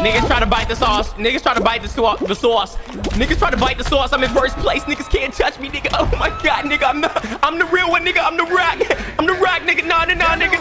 Niggas try to bite the sauce. Niggas try to bite the, the sauce. Niggas try to bite the sauce. I'm in first place. Niggas can't touch me, nigga. Oh my god, nigga. I'm the, I'm the real one, nigga. I'm the rock. I'm the rock, nigga. Nah, nah, nah, nigga.